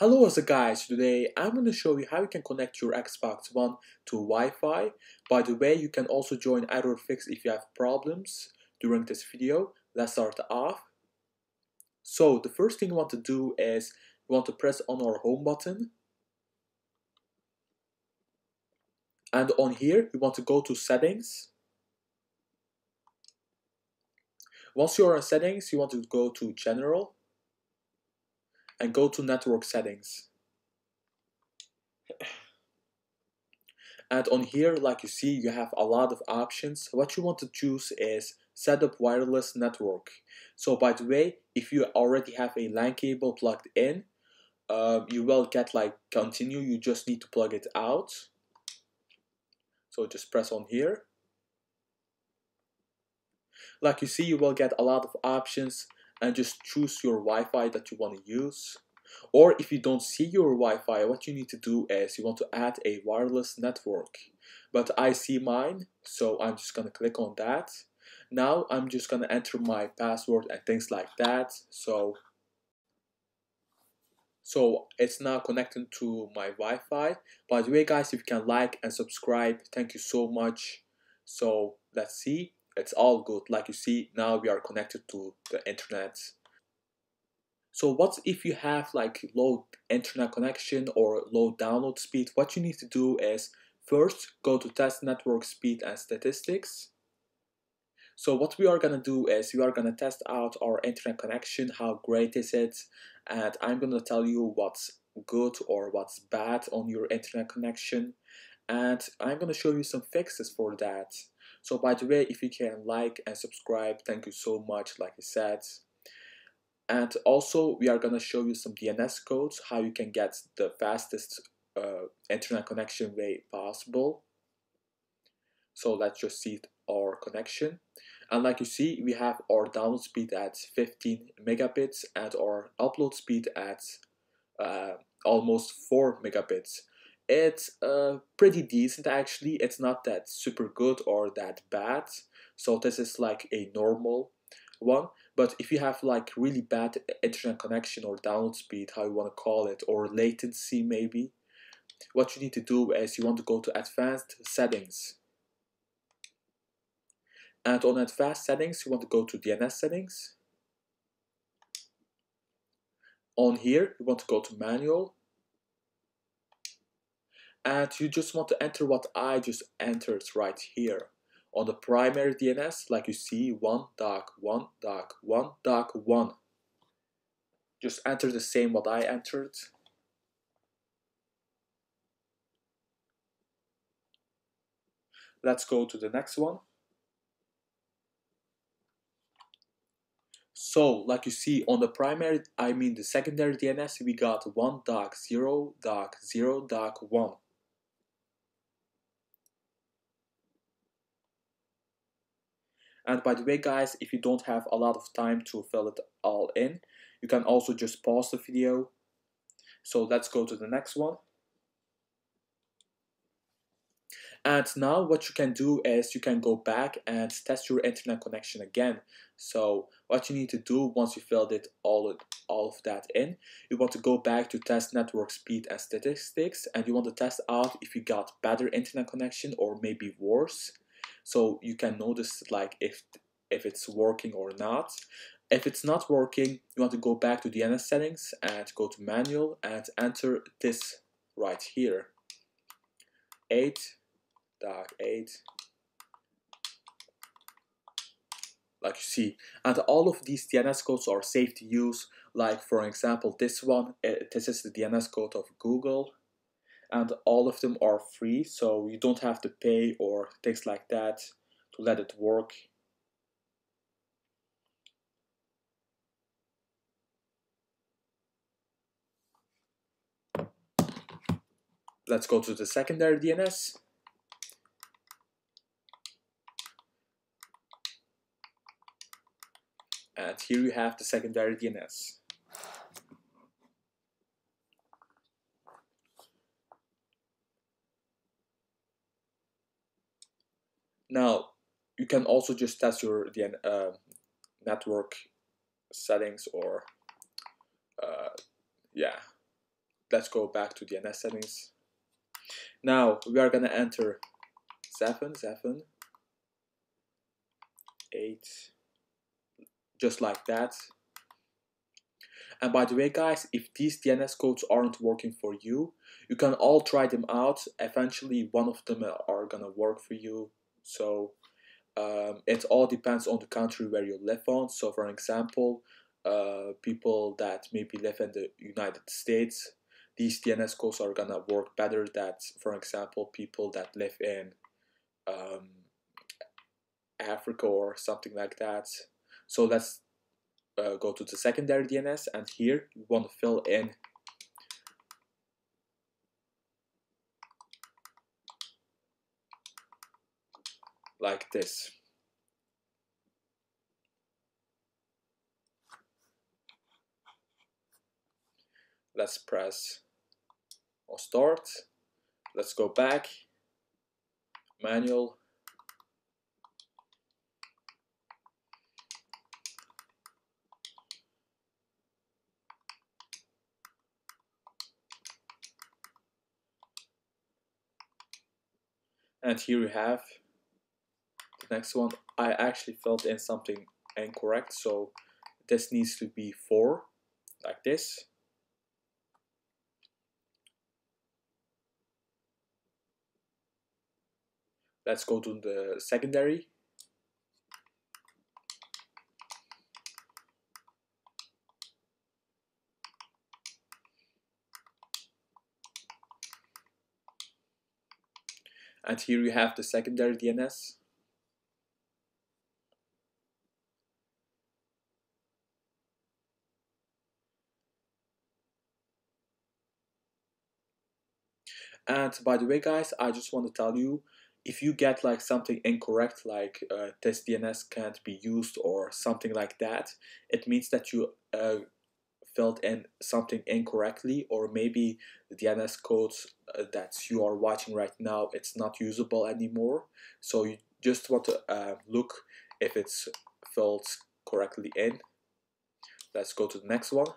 Hello up guys, today I'm going to show you how you can connect your Xbox One to Wi-Fi. By the way, you can also join error fix if you have problems during this video. Let's start off. So the first thing you want to do is you want to press on our home button. And on here you want to go to settings. Once you're in settings, you want to go to general and go to network settings. And on here, like you see, you have a lot of options. What you want to choose is set up wireless network. So by the way, if you already have a LAN cable plugged in, um, you will get like continue, you just need to plug it out. So just press on here. Like you see, you will get a lot of options and just choose your Wi-Fi that you want to use. Or if you don't see your Wi-Fi, what you need to do is you want to add a wireless network. But I see mine, so I'm just gonna click on that. Now I'm just gonna enter my password and things like that. So, so it's now connecting to my Wi-Fi. By the way, guys, if you can like and subscribe, thank you so much. So let's see it's all good. Like you see now we are connected to the internet. So what if you have like low internet connection or low download speed? What you need to do is first go to test network speed and statistics. So what we are gonna do is we are gonna test out our internet connection how great is it and I'm gonna tell you what's good or what's bad on your internet connection. And I'm gonna show you some fixes for that so by the way, if you can like and subscribe, thank you so much, like I said. And also, we are gonna show you some DNS codes, how you can get the fastest uh, internet connection way possible. So let's just see our connection. And like you see, we have our download speed at 15 megabits and our upload speed at uh, almost 4 megabits. It's uh, pretty decent actually. It's not that super good or that bad. So this is like a normal one. But if you have like really bad internet connection or download speed, how you want to call it, or latency maybe, what you need to do is you want to go to advanced settings. And on advanced settings, you want to go to DNS settings. On here, you want to go to manual and you just want to enter what I just entered right here. On the primary DNS, like you see, 1 doc 1 doc 1 doc 1. Just enter the same what I entered. Let's go to the next one. So, like you see on the primary, I mean the secondary DNS, we got 1 doc 0 doc 0 doc 1. And by the way, guys, if you don't have a lot of time to fill it all in, you can also just pause the video. So let's go to the next one. And now what you can do is you can go back and test your internet connection again. So what you need to do once you filled it all, all of that in, you want to go back to test network speed and statistics and you want to test out if you got better internet connection or maybe worse so you can notice like if if it's working or not. If it's not working you want to go back to DNS settings and go to manual and enter this right here. 8 dot 8 like you see and all of these DNS codes are safe to use. Like for example this one eh, this is the DNS code of Google and all of them are free so you don't have to pay or things like that to let it work. Let's go to the secondary DNS and here you have the secondary DNS Now, you can also just test your the uh, network settings or uh, yeah let's go back to DNS settings. Now we are gonna enter 7, 7, 8, just like that. And by the way guys, if these DNS codes aren't working for you, you can all try them out. Eventually one of them are gonna work for you. So um, it all depends on the country where you live on. So for example, uh, people that maybe live in the United States, these DNS codes are gonna work better than, for example, people that live in um, Africa or something like that. So let's uh, go to the secondary DNS and here you want to fill in like this. Let's press or start. Let's go back, manual, and here we have next one I actually filled in something incorrect so this needs to be 4 like this. Let's go to the secondary. And here we have the secondary DNS and by the way guys I just want to tell you if you get like something incorrect like uh, this DNS can't be used or something like that it means that you uh, filled in something incorrectly or maybe the DNS codes uh, that you are watching right now it's not usable anymore. So you just want to uh, look if it's filled correctly in. Let's go to the next one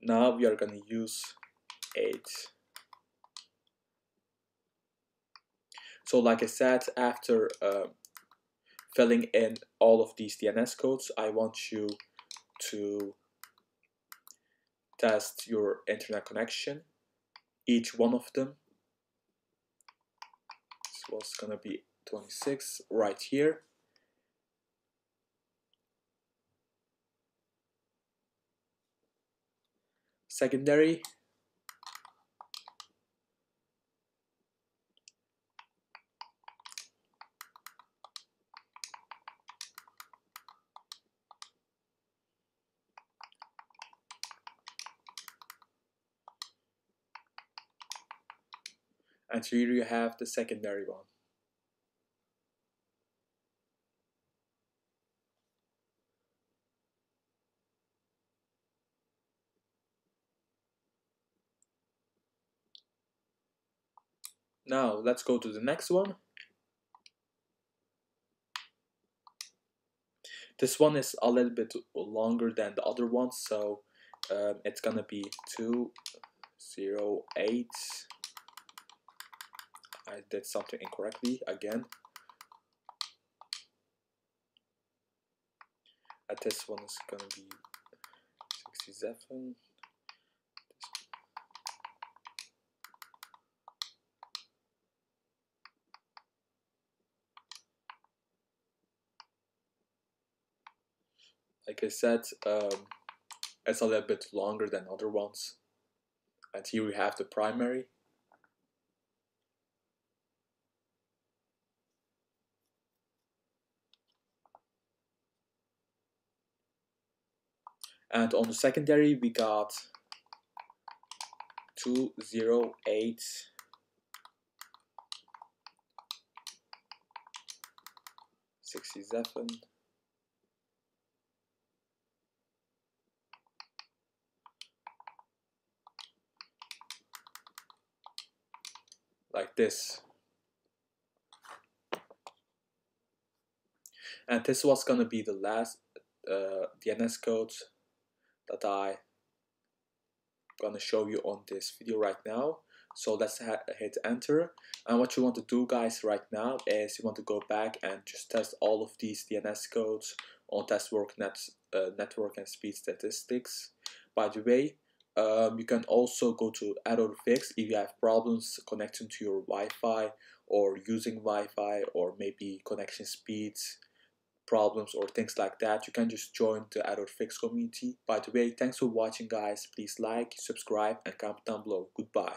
now we are going to use 8 so like I said after uh, filling in all of these DNS codes, I want you to test your internet connection, each one of them. This was gonna be 26 right here. Secondary and here you have the secondary one. Now let's go to the next one. This one is a little bit longer than the other ones, so um, it's gonna be 208 I did something incorrectly again. And this one is gonna be 67. Said, um, it's a little bit longer than other ones. And here we have the primary. and on the secondary we got 208 67 this. And this was gonna be the last uh, DNS code that I gonna show you on this video right now. So let's hit enter. And what you want to do guys right now is you want to go back and just test all of these DNS codes on testwork net, uh, network and speed statistics. By the way um, you can also go to error fix if you have problems connecting to your Wi-Fi or using Wi-Fi or maybe connection speeds problems or things like that. You can just join the error fix community. By the way thanks for watching guys. Please like subscribe and comment down below. Goodbye